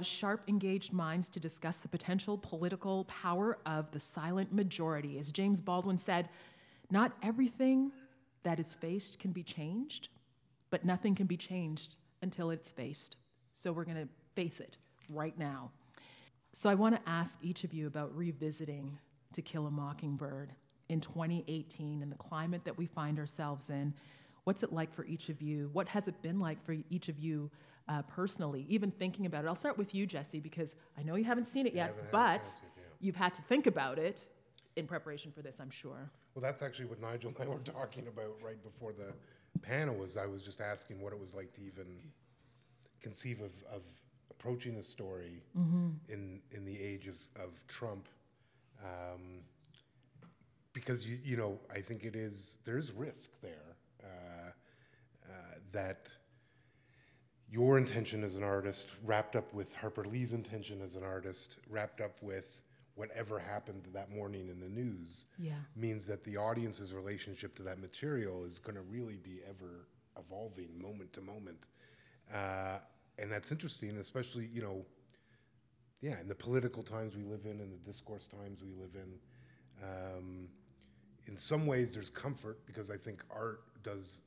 of sharp, engaged minds to discuss the potential political power of the silent majority. As James Baldwin said, not everything that is faced can be changed, but nothing can be changed until it's faced. So we're going to face it right now. So I want to ask each of you about revisiting To Kill a Mockingbird in 2018 in the climate that we find ourselves in. What's it like for each of you? What has it been like for each of you uh, personally, even thinking about it? I'll start with you, Jesse, because I know you haven't seen it yet, but yeah. you've had to think about it in preparation for this, I'm sure. Well, that's actually what Nigel and I were talking about right before the panel. Was I was just asking what it was like to even conceive of, of approaching the story mm-hmm. in in the age of, of Trump. Um, because you you know I think it is there's risk there uh, uh, that your intention as an artist wrapped up with Harper Lee's intention as an artist wrapped up with whatever happened that morning in the news yeah. means that the audience's relationship to that material is going to really be ever evolving moment to moment uh, and that's interesting especially you know yeah in the political times we live in and the discourse times we live in um, in some ways there's comfort because I think art does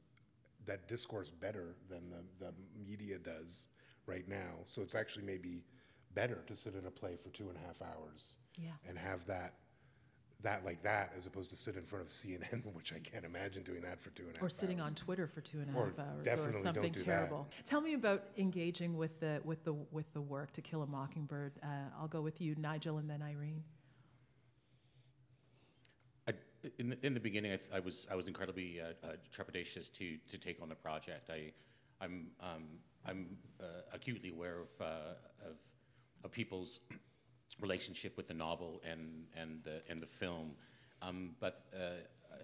that discourse better than the, the media does right now. So it's actually maybe better to sit in a play for two and a half hours yeah. and have that that like that as opposed to sit in front of CNN, which I can't imagine doing that for two and a half hours. Or sitting hours. on Twitter for two and a half or hours or something do terrible. That. Tell me about engaging with the with the with the work to kill a mockingbird. Uh, I'll go with you, Nigel, and then Irene in the, in the beginning, I, I, was I was incredibly uh, uh, trepidatious to to take on the project. I I'm um, I'm uh, acutely aware of, uh, of, of people's relationship with the novel and and the and the film, um, but uh,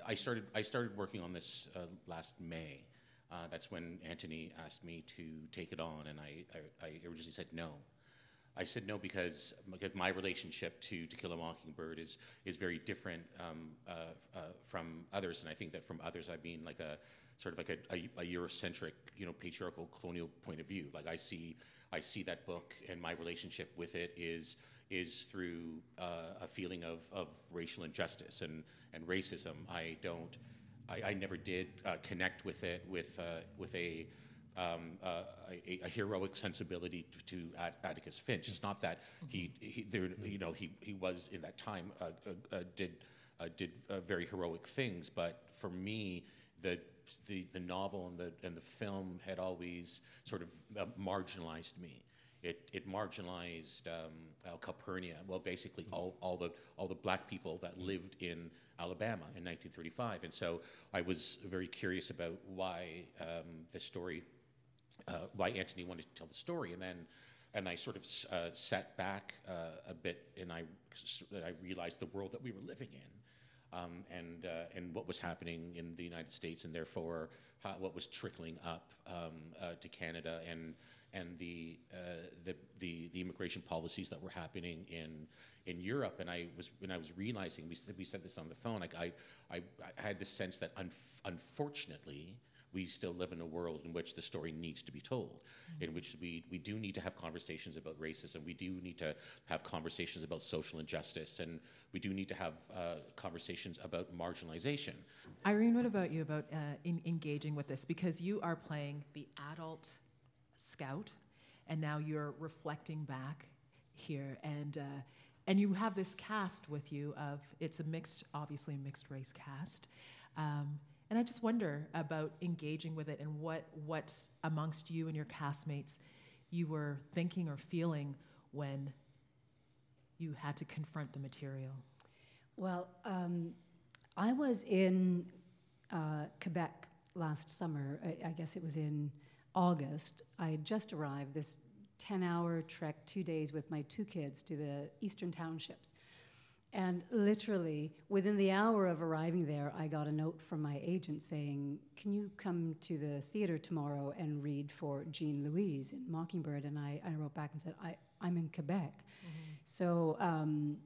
I started I started working on this last May. that's when Antoni asked me to take it on, and I, I, I originally said no. I said no because, because my relationship to To Kill a Mockingbird is is very different um, uh, uh, from others, and I think that from others I mean like a sort of like a, a, a, Eurocentric, you know, patriarchal colonial point of view. Like I see I see that book, and my relationship with it is is through uh, a feeling of, of racial injustice and and racism. I don't. I, I never did uh, connect with it with uh, with a um, uh, a, a, heroic sensibility to, to Atticus Finch. It's not that he, he there, you know, he, he was in that time uh, uh, uh did uh, did uh, very heroic things, but for me, the the, the novel and the and the film had always sort of marginalized me. It, it marginalized um, Calpurnia, well, basically all, all, the, all the black people that lived in Alabama in 1935. And so I was very curious about why um, the story uh, why Antoni wanted to tell the story, and then and I sort of uh, sat back uh, a bit, and I I realized the world that we were living in, um, and uh, and what was happening in the United States, and therefore how, what was trickling up um, uh, to Canada, and and the, uh, the, the the immigration policies that were happening in in Europe, and I was when I was realizing we we said this on the phone, like I I, I had the sense that un- unfortunately we still live in a world in which the story needs to be told, mm-hmm. in which we, we do need to have conversations about racism, we do need to have conversations about social injustice, and we do need to have uh, conversations about marginalization. Irene, what about you about uh, in, engaging with this? Because you are playing the adult scout, and now you're reflecting back here, and uh, and you have this cast with you of it's a mixed, obviously a mixed race cast. Um, and I just wonder about engaging with it and what, what amongst you and your castmates you were thinking or feeling when you had to confront the material. Well, um, I was in uh, Quebec last summer. I, I, guess it was in August. I had just arrived, this 10 hour trek, two days with my two kids to the eastern townships. And literally, within the hour of arriving there, I got a note from my agent saying, Can you come to the theater tomorrow and read for Jean Louise in Mockingbird? And I, I wrote back and said, I, I'm in Quebec. Mm-hmm. So um,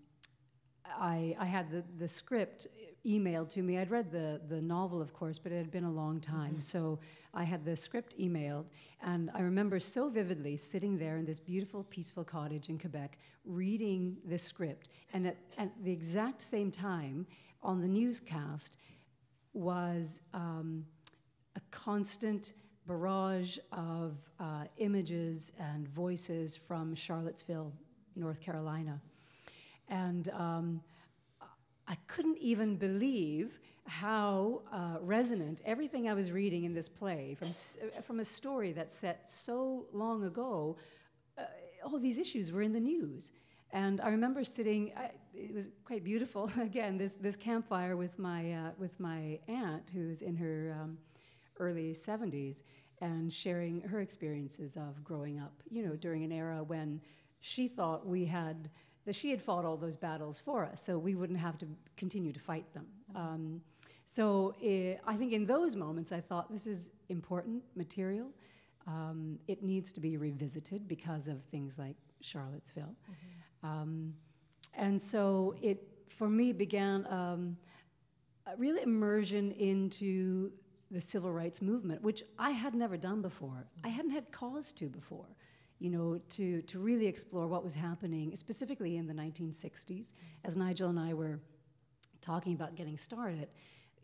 I, I had the, the script emailed to me. I'd read the, the novel, of course, but it had been a long time. Mm-hmm. So I had the script emailed, and I remember so vividly sitting there in this beautiful, peaceful cottage in Quebec, reading this script. And at, at the exact same time, on the newscast, was um, a constant barrage of uh, images and voices from Charlottesville, North Carolina. And um, I couldn't even believe how uh, resonant everything I was reading in this play, from, uh, from a story that's set so long ago, uh, all these issues were in the news. And I remember sitting, I, it was quite beautiful, again, this, this campfire with my, uh, with my aunt, who's in her um, early 70s, and sharing her experiences of growing up, you know, during an era when she thought we had that she had fought all those battles for us, so we wouldn't have to continue to fight them. Um, so eh, I think in those moments, I thought this is important material. Um, it needs to be revisited because of things like Charlottesville. Um, and so it, for me, began um, a real immersion into the civil rights movement, which I had never done before. I hadn't had cause to before, you know, to, to really explore what was happening, specifically in the 1960s. As Nigel and I were talking about getting started,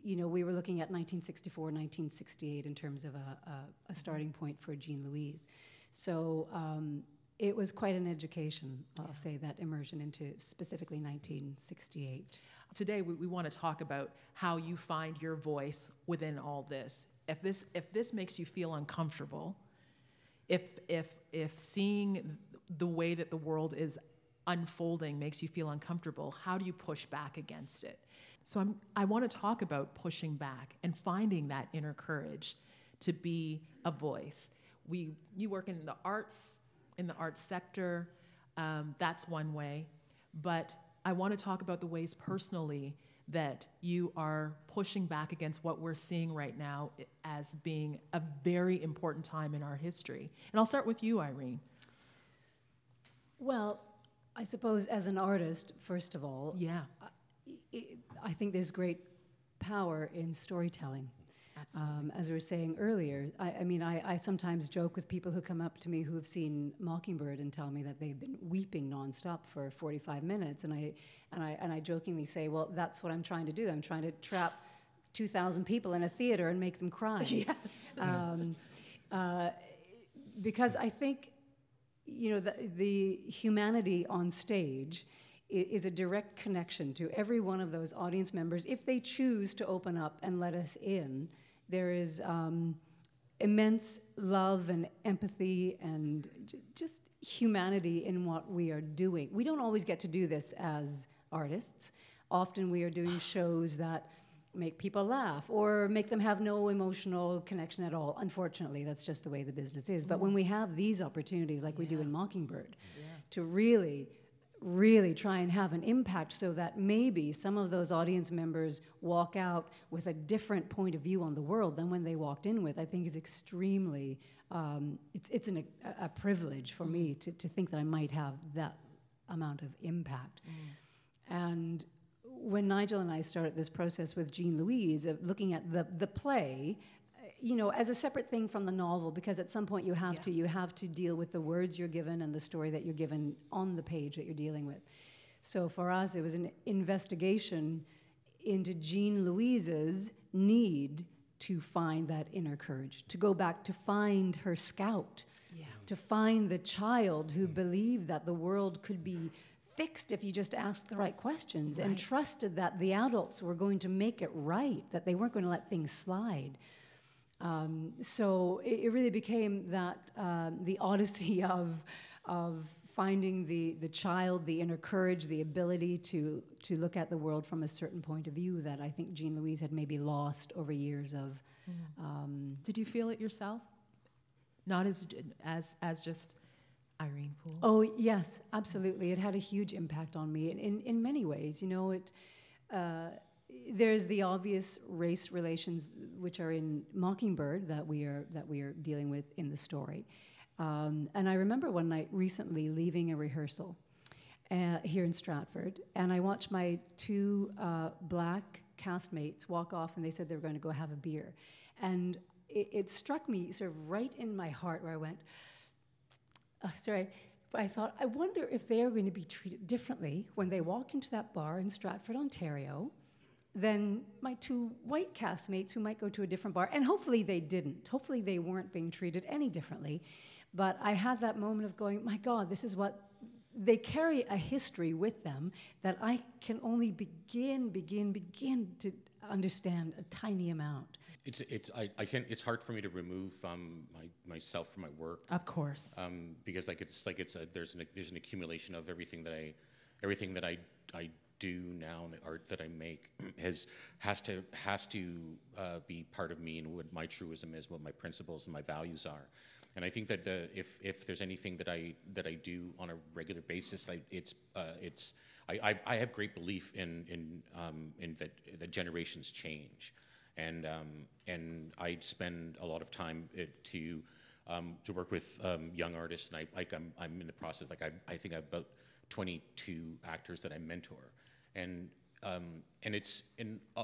you know, we were looking at 1964, 1968 in terms of a, a, a starting point for Jean Louise. So um, it was quite an education, I'll say, that immersion into specifically 1968. Today, we, we want to talk about how you find your voice within all this. If this, if this makes you feel uncomfortable, if, if, if seeing the way that the world is unfolding makes you feel uncomfortable, how do you push back against it? So I'm, I want to talk about pushing back and finding that inner courage to be a voice. We, you work in the arts, in the arts sector, um, that's one way. But I want to talk about the ways personally that you are pushing back against what we're seeing right now as being a very important time in our history. And I'll start with you, Irene. Well, I suppose as an artist, first of all, Yeah, I- I think there's great power in storytelling. Um, as we were saying earlier, I, I mean, I, I sometimes joke with people who come up to me who have seen Mockingbird and tell me that they've been weeping nonstop for 45 minutes, and I, and I, and I jokingly say, well, that's what I'm trying to do. I'm trying to trap 2,000 people in a theater and make them cry. yes. um, uh, because I think, you know, the, the humanity on stage is a direct connection to every one of those audience members. If they choose to open up and let us in, there is um, immense love and empathy and j- just humanity in what we are doing. We don't always get to do this as artists. Often we are doing shows that make people laugh or make them have no emotional connection at all. Unfortunately, that's just the way the business is. But when we have these opportunities, like we do in Mockingbird, to really, really try and have an impact so that maybe some of those audience members walk out with a different point of view on the world than when they walked in with, I think is extremely, um, it's, it's an, a, a privilege for me to, to think that I might have that amount of impact. And when Nigel and I started this process with Jean Louise of looking at the, the play, you know, as a separate thing from the novel, because at some point you have Yeah. to you have to deal with the words you're given and the story that you're given on the page that you're dealing with. So for us, it was an investigation into Jean Louise's need to find that inner courage, to go back to find her scout, Yeah. to find the child who mm. believed that the world could be mm. fixed if you just asked the right questions and trusted that the adults were going to make it right, that they weren't going to let things slide. Um, so it, it really became that um, the odyssey of of finding the the child, the inner courage, the ability to to look at the world from a certain point of view that I think Jean Louise had maybe lost over years of. Um, Did you feel it yourself? Not as as as just Irene Poole. Oh yes, absolutely. It had a huge impact on me in, in, in many ways. You know, it uh, there's the obvious race relations which are in Mockingbird that we are that we are dealing with in the story. Um, and I remember one night recently leaving a rehearsal uh, here in Stratford, and I watched my two uh, black castmates walk off and they said they were going to go have a beer. And it, it struck me sort of right in my heart where I went, uh, sorry, I thought, I wonder if they are going to be treated differently when they walk into that bar in Stratford, Ontario, than my two white castmates who might go to a different bar. And hopefully they didn't. Hopefully they weren't being treated any differently. But I had that moment of going, my God, this is what they carry a history with them that I can only begin, begin, begin to understand a tiny amount. It's it's I, I can't it's hard for me to remove um, my myself from my work Of course. um, because like it's like it's a there's an there's an accumulation of everything that I everything that I I do now and the art that I make has has to has to uh, be part of me and what my truism is, what my principles and my values are. And I think that the, if if there's anything that I that I do on a regular basis, I, it's uh, it's I, I've, I have great belief in in um, in that that generations change, and um, and I spend a lot of time it, to um, to work with um, young artists, and I like I'm I'm in the process like I I think I have about 22 actors that I mentor, and um, and it's in uh,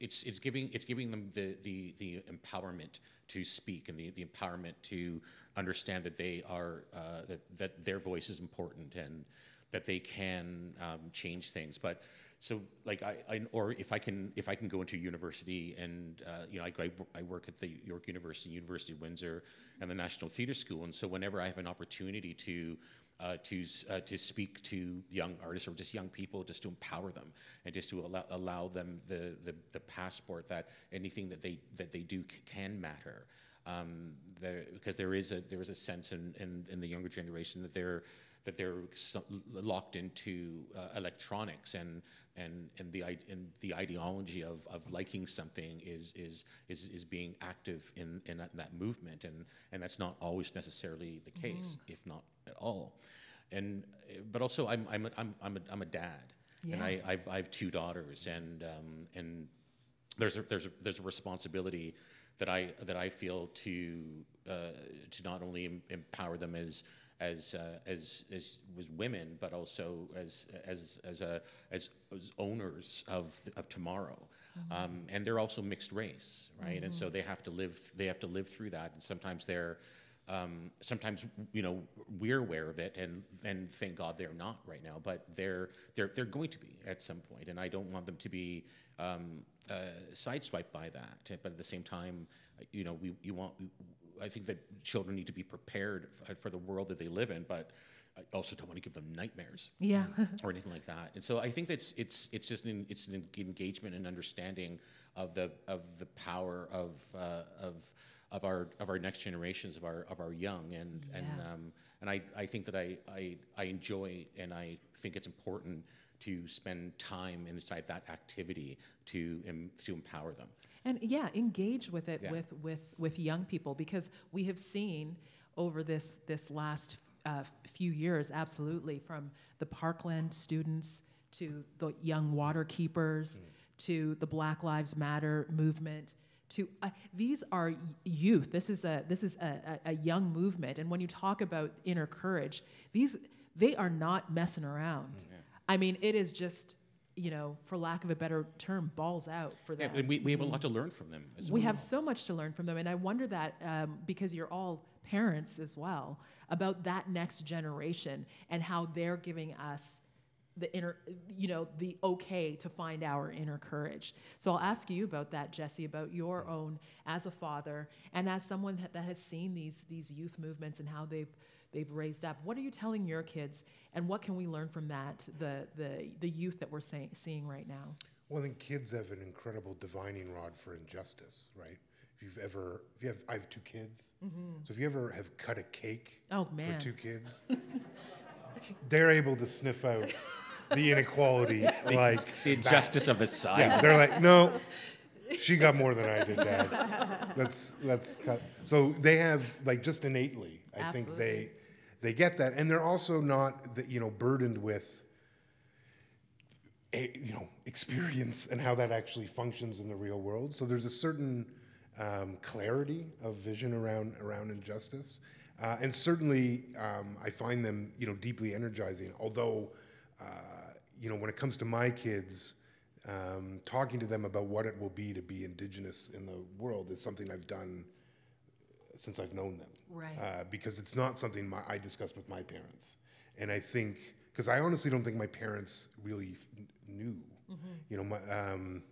it's it's giving it's giving them the the the empowerment to speak and the, the empowerment to understand that they are uh, that that their voice is important and that they can um, change things, but so like I, I or if I can if I can go into university and uh, you know I, I, work at the York University, University of Windsor, and the National Theatre School, and so whenever I have an opportunity to uh, to uh, to speak to young artists or just young people, just to empower them and just to allow, allow them the, the, the passport that anything that they that they do can matter. Um, there, because there is a there is a sense in, in, in the younger generation that they're that they're locked into uh, electronics and and and the and the ideology of, of liking something is is is, is being active in, in that, that movement. And and that's not always necessarily the case if not at all. And uh, but also I'm I'm a, I'm I'm a, I'm a dad. And I I've I have two daughters and um, and there's a, there's a, there's a responsibility that I that I feel to uh, to not only empower them as as uh, as as was women, but also as as as a as, as owners of of tomorrow. Um, and they're also mixed race, right? And so they have to live they have to live through that. And sometimes they're um, sometimes you know we're aware of it, and and thank God they're not right now. But they're they're they're going to be at some point, and I don't want them to be um, uh, sideswiped by that. But at the same time, you know, we you want. I think that children need to be prepared f- for the world that they live in, but I also don't want to give them nightmares Yeah. or anything like that. And so I think that's it's it's just an it's an engagement and understanding of the of the power of uh, of of our of our next generations of our of our young and and um, and I, I think that I, I I enjoy and I think it's important to spend time inside that activity to to empower them. And yeah, engage with it Yeah. with, with, with young people because we have seen over this, this last uh, few years, absolutely, from the Parkland students to the young water keepers to the Black Lives Matter movement. To uh, these are youth. This is a this is a, a, a young movement, and when you talk about inner courage, these they are not messing around. I mean, it is just you know, for lack of a better term, balls out for Yeah, them. and we, we have a lot to learn from them as We well. have so much to learn from them, and I wonder that um, because you're all parents as well about that next generation and how they're giving us the inner, you know, the okay to find our inner courage. So I'll ask you about that, Jesse, about your own as a father and as someone that that has seen these these youth movements and how they've they've raised up. What are you telling your kids, and what can we learn from that? The the the youth that we're saying, seeing right now. Well, I think kids have an incredible divining rod for injustice, right? If you've ever, if you have, I have two kids, mm-hmm. so if you ever have cut a cake Oh man. for two kids, they're able to sniff out the inequality, like the injustice of a size. yeah, they're like, no, she got more than I did, Dad. Let's let's cut. So they have like just innately, I think they Absolutely. They get that, and they're also not you know burdened with a, you know experience and how that actually functions in the real world. So there's a certain um, clarity of vision around around injustice, uh, and certainly um, I find them you know deeply energizing. Although uh, you know when it comes to my kids, um, talking to them about what it will be to be Indigenous in the world is something I've done since I've known them. Right. Uh, because it's not something my, I discussed with my parents. And I think, because I honestly don't think my parents really f- knew, you know, my, um,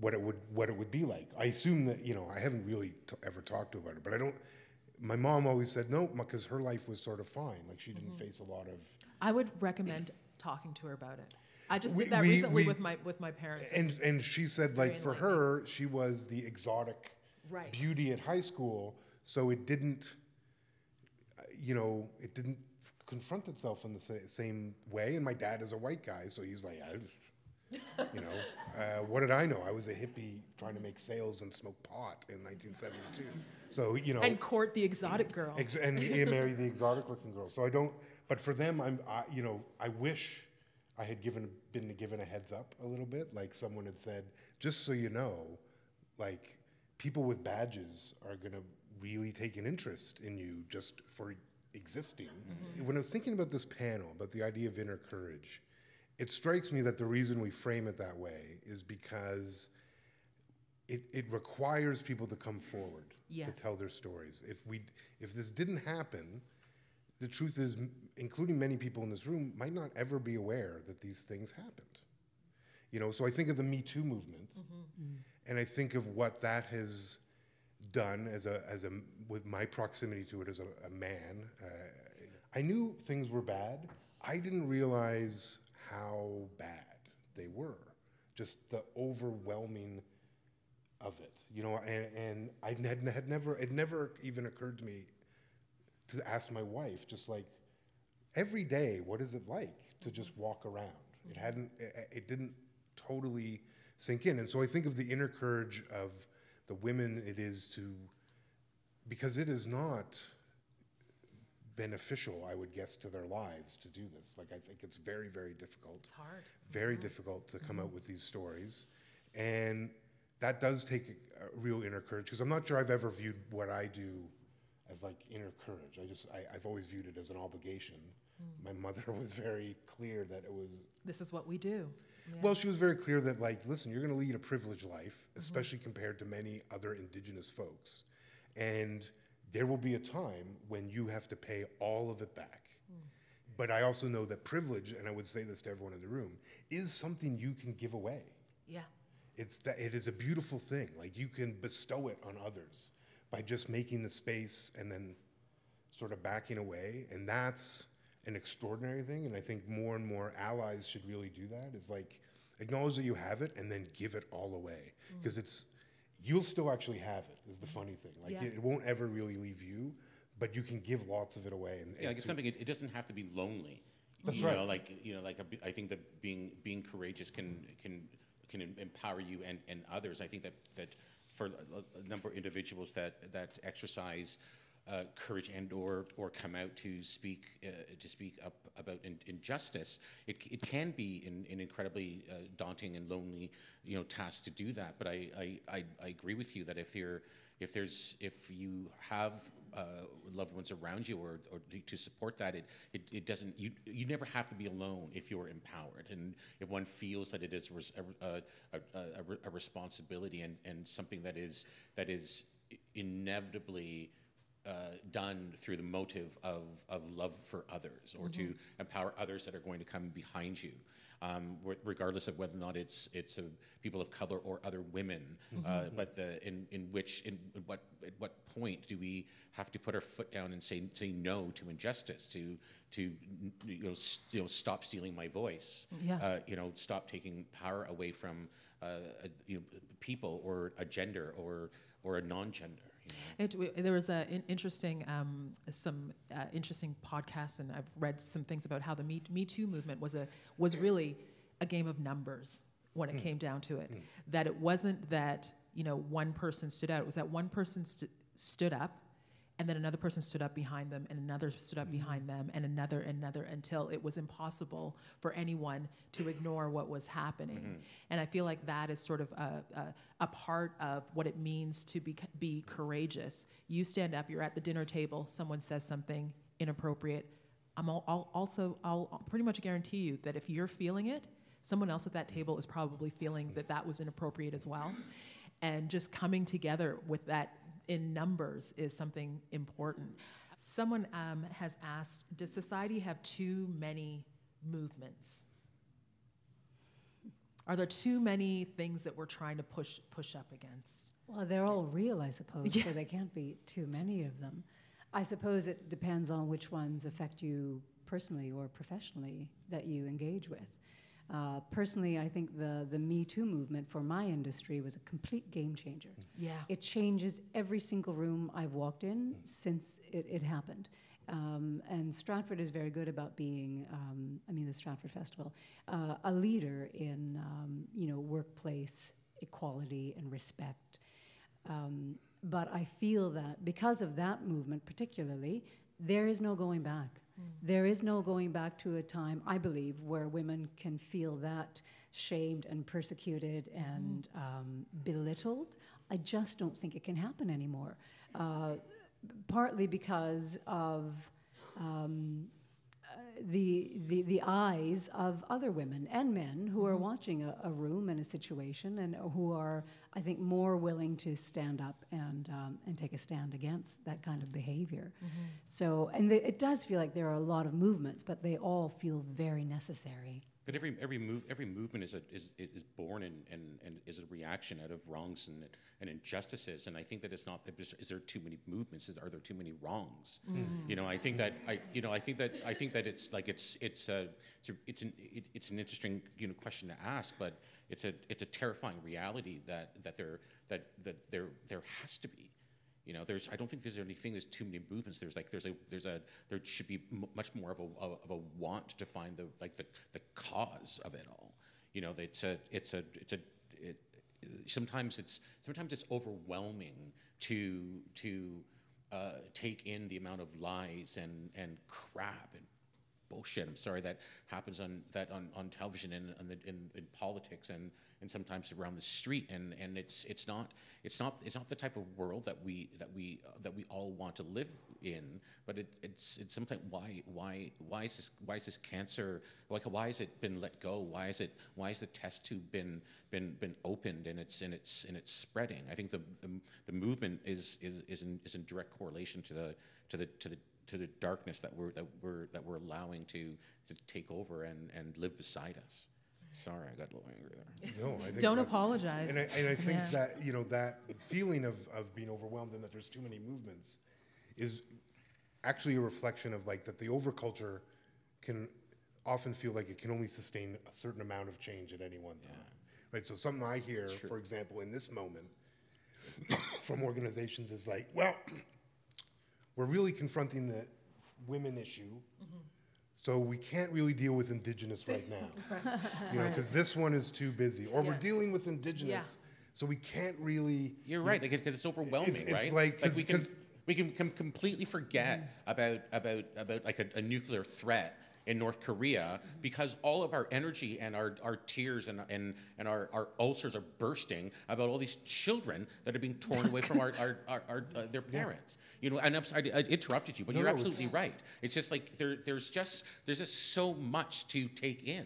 what it would what it would be like. I assume that you know I haven't really t- ever talked to her about it, but I don't. My mom always said no because her life was sort of fine. Like she didn't face a lot of. I would recommend talking to her about it. I just We- did that we- recently we- with my with my parents. And and she said like for her she was the exotic Right. beauty at high school, so it didn't. You know, it didn't confront itself in the sa- same way. And my dad is a white guy, so he's like, I, you know, uh, what did I know? I was a hippie trying to make sales and smoke pot in 1972. So you know, and court the exotic girl. Ex- and marry the exotic looking girl. So I don't, but for them, I'm, I, you know, I wish I had given, been given a heads up a little bit. Like someone had said, just so you know, like people with badges are going to really take an interest in you just for existing. Mm-hmm. When I was thinking about this panel, about the idea of inner courage, it strikes me that the reason we frame it that way is because it, it requires people to come forward Yes. to tell their stories. If we if this didn't happen, the truth is, including many people in this room, might not ever be aware that these things happened. You know, so I think of the Me Too movement, mm-hmm. mm. and I think of what that has done as a as a with my proximity to it as a, a man. Uh, I knew things were bad. I didn't realize how bad they were. Just the overwhelming of it, you know, and, and I had, had never, it never even occurred to me to ask my wife, just like, every day, what is it like to just walk around? It hadn't, it, it didn't totally sink in. And so I think of the inner courage of the women it is to, because it is not beneficial, I would guess, to their lives to do this. Like, I think it's very, very difficult It's hard. very mm-hmm. difficult to come out mm-hmm. with these stories. And that does take a, a real inner courage because I'm not sure I've ever viewed what I do as like inner courage. I just, I, I've always viewed it as an obligation. My mother was very clear that it was, This is what we do. Yeah. well, she was very clear that, like, listen, you're going to lead a privileged life, especially compared to many other indigenous folks. And there will be a time when you have to pay all of it back. But I also know that privilege, and I would say this to everyone in the room, is something you can give away. yeah. It's that it is a beautiful thing. Like you can bestow it on others by just making the space and then sort of backing away. And that's an extraordinary thing. And I think more and more allies should really do that. Is like acknowledge that you have it and then give it all away. Mm. Because it's you'll still actually have it, is the mm. funny thing. Like Yeah. it, it won't ever really leave you, but you can give lots of it away. And, Yeah, and like it's something. It, it doesn't have to be lonely. That's you right. Know, like you know, like a, I think that being being courageous can can can empower you and, and others. I think that that for a, a number of individuals that that exercise uh, courage and or or come out to speak uh, to speak up about in, injustice, it, it can be an, an incredibly uh, daunting and lonely you know task to do that. But I, I, I, I agree with you that if you're if there's if you have uh, loved ones around you or, or to- support that it, it, it doesn't you you never have to be alone if you're empowered and if one feels that it is a, a, a, a responsibility and, and something that is that is inevitably uh, done through the motive of, of love for others or to empower others that are going to come behind you um, regardless of whether or not it's it's a people of color or other women. Uh, but the in, in which in what at what point do we have to put our foot down and say say no to injustice to to you know s- you know stop stealing my voice. Yeah. Uh, you know stop taking power away from uh, a, you know, people or a gender or or a non-gender. You know? It, w- there was a in, interesting, um, some uh, interesting podcasts, and I've read some things about how the Me, Me Too movement was a was really a game of numbers when it came down to it. That it wasn't that you know one person stood out; it was that one person st- stood up, and then another person stood up behind them, and another stood up mm-hmm. behind them, and another, and another, until it was impossible for anyone to ignore what was happening. Mm-hmm. And I feel like that is sort of a, a, a part of what it means to be, be courageous. You stand up, you're at the dinner table, someone says something inappropriate. I'm al- I'll also, I'll pretty much guarantee you that if you're feeling it, someone else at that table is probably feeling that that was inappropriate as well. And just coming together with that in numbers is something important. Someone um, has asked Does society have too many movements? Are there too many things that we're trying to push, push up against? Well, they're all real, I suppose, Yeah. so there can't be too many of them. I suppose it depends on which ones affect you personally or professionally that you engage with. Uh, personally, I think the, the Me Too movement for my industry was a complete game changer. Yeah. It changes every single room I've walked in since it, it happened. Um, and Stratford is very good about being, um, I mean, the Stratford Festival, uh, a leader in, um, you know, workplace equality and respect. Um, but I feel that because of that movement, particularly, there is no going back. There is no going back to a time, I believe, where women can feel that shamed and persecuted and um, belittled. I just don't think it can happen anymore. Uh, partly because of um, the, the, the eyes of other women and men who are watching a, a room and a situation and who are, I think, more willing to stand up and, um, and take a stand against that kind of behavior. So, and the, it does feel like there are a lot of movements, but they all feel very necessary. But every every move every movement is a, is is born and, and, and is a reaction out of wrongs and, and injustices. And I think that it's not that is there too many movements? Is, are there too many wrongs? Mm-hmm. You know, I think that I you know I think that I think that it's like it's it's a it's, a, it's an it, it's an interesting you know question to ask, but it's a it's a terrifying reality that that there that that there there has to be. You know, there's. I don't think there's anything. There's too many movements. There's like there's a there's a there should be much more of a of a want to find the like the, the cause of it all. You know, it's a it's a it's a it, sometimes it's sometimes it's overwhelming to to uh, take in the amount of lies and and crap and bullshit. I'm sorry that happens on that on, on television and on the, in, in politics and, and sometimes around the street. And, and it's it's not it's not it's not the type of world that we that we uh, that we all want to live in. But it, it's it's sometimes why why why is this why is this cancer like why has it been let go? Why is it why has the test tube been been been opened and it's and it's and it's spreading? I think the the, the movement is is is in, is in direct correlation to the to the to the to the darkness that we're that we're that allowing to to take over and and live beside us. Sorry, I got a little angry there. No, I think Don't apologize. And I, and I think Yeah. that you know that feeling of, of being overwhelmed and that there's too many movements is actually a reflection of like that the overculture can often feel like it can only sustain a certain amount of change at any one time. Right. So something I hear, for example, in this moment from organizations is like, well, we're really confronting the women issue. Mm-hmm. So we can't really deal with indigenous right now, you know, because this one is too busy, or we're dealing with indigenous, so we can't really. You're right, because it's overwhelming, it's right? like- 'cause- we can 'cause- we can com- completely forget mm-hmm. about about about like a, a nuclear threat in North Korea because all of our energy and our, our tears and, and, and our, our ulcers are bursting about all these children that are being torn away from our, our, our, our uh, their parents. You know, and I'm sorry, I interrupted you, but No, you're no, absolutely it's- right. It's just like there, there's just there's just so much to take in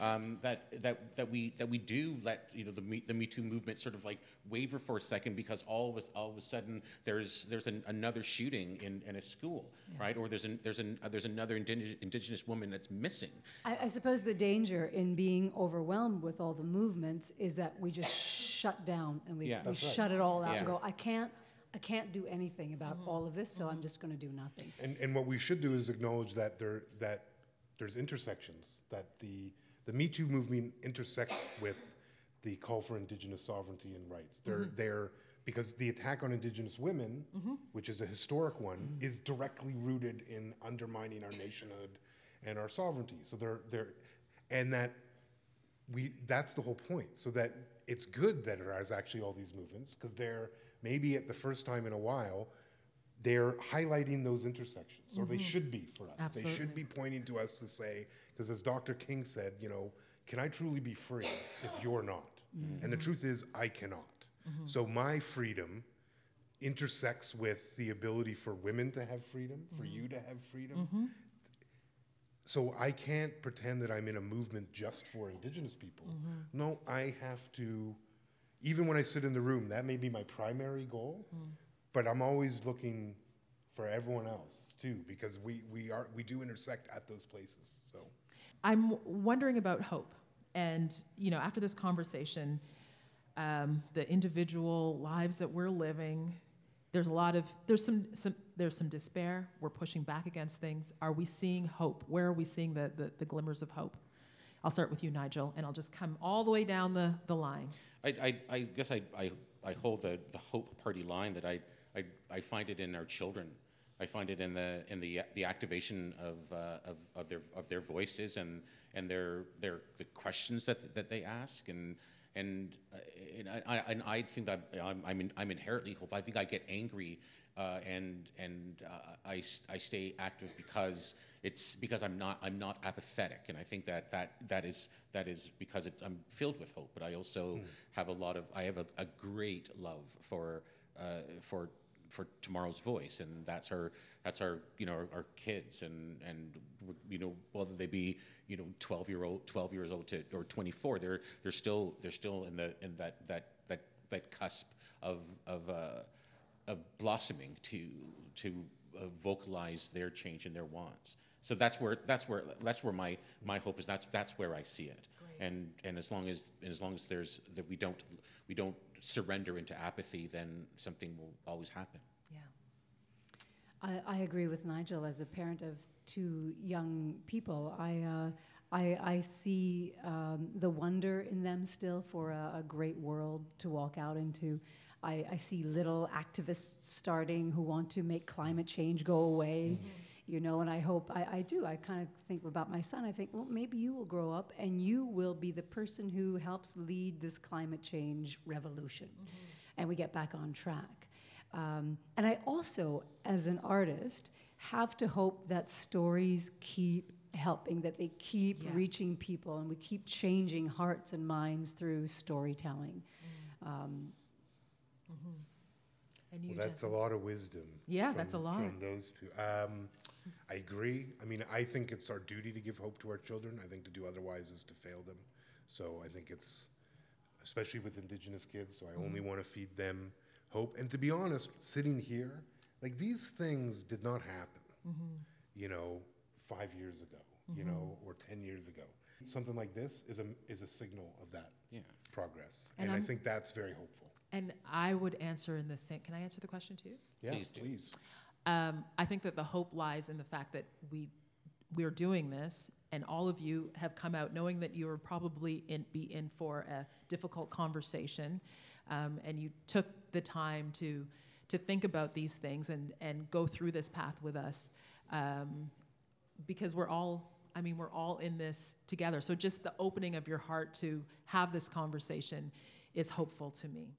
um, that that that we that we do let you know the Me, the Me Too movement sort of like waver for a second because all of us all of a sudden there's there's an, another shooting in, in a school, right? Or there's an there's an uh, there's another indigenous, indigenous woman that's missing. I, I suppose the danger in being overwhelmed with all the movements is that we just shut down and we, Yeah. we right. shut it all out and go, I can't, I can't do anything about all of this, so I'm just going to do nothing. And, and what we should do is acknowledge that there that there's intersections that the the Me Too movement intersects with the call for Indigenous sovereignty and rights. They're mm-hmm. they're because the attack on Indigenous women, mm-hmm. which is a historic one, is directly rooted in undermining our nationhood and our sovereignty. So they're they're and that we that's the whole point. So that it's good that there is actually all these movements because they're maybe at the first time in a while they're highlighting those intersections or they mm-hmm. should be for us. They should be pointing to us to say because as dr king said you know can i truly be free if you're not? Mm-hmm. And the truth is i cannot. Mm-hmm. So my freedom intersects with the ability for women to have freedom for you to have freedom so I can't pretend that I'm in a movement just for Indigenous people. No, I have to, even when I sit in the room, that may be my primary goal, but I'm always looking for everyone else too, because we, we are we do intersect at those places. So I'm wondering about hope. And, you know, after this conversation, um, the individual lives that we're living, there's a lot of, there's some, some, there's some despair. We're pushing back against things. Are we seeing hope? Where are we seeing the, the, the glimmers of hope? I'll start with you, Nigel, and I'll just come all the way down the, the line. I, I, I guess I, I, I hold the, the hope party line that I, I, I find it in our children. I find it in the in the the activation of, uh, of, of their of their voices and and their their the questions that that they ask and and, uh, and I, and I think that I'm I'm, in, I'm inherently hopeful. I think I get angry uh, and and uh, I, I stay active because it's because I'm not I'm not apathetic and I think that that that is that is because it's, I'm filled with hope. But I also have a lot of I have a, a great love for uh, for for tomorrow's voice and that's our that's our you know our, our, kids and and you know whether they be you know 12 year old 12 years old to or 24 they're they're still they're still in the in that that that that cusp of of uh, of blossoming to to uh, vocalize their change and their wants. So that's where that's where that's where my my hope is. That's that's where I see it. And and as long as as long as there's that we don't we don't surrender into apathy, then something will always happen. I, I agree with Nigel. As a parent of two young people, I, uh, I, I see um, the wonder in them still for a, a, great world to walk out into. I, I, see little activists starting who want to make climate change go away. Mm-hmm you know, and I hope, I, I do, I kind of think about my son. I think, well, maybe you will grow up and you will be the person who helps lead this climate change revolution. Mm-hmm. And we get back on track. Um, and I also, as an artist, have to hope that stories keep helping, that they keep yes. reaching people, and we keep changing hearts and minds through storytelling. Mm. Um, mm-hmm. And you, well, that's a lot of wisdom. Yeah, from, that's a lot. From those two. Um, I agree. I mean, I think it's our duty to give hope to our children. I think to do otherwise is to fail them. So I think it's, especially with Indigenous kids, so I mm-hmm. only want to feed them hope. And to be honest, sitting here, like these things did not happen, mm-hmm. you know, five years ago, mm-hmm. you know, or 10 years ago. Something like this is a, is a signal of that yeah. progress. And, and I think that's very hopeful. And I would answer in the same. Can I answer the question too? Yeah, please. please. Um, I think that the hope lies in the fact that we we're doing this, and all of you have come out knowing that you are probably in, be in for a difficult conversation, um, and you took the time to to think about these things and and go through this path with us, um, because we're all. I mean, we're all in this together. So just the opening of your heart to have this conversation is hopeful to me.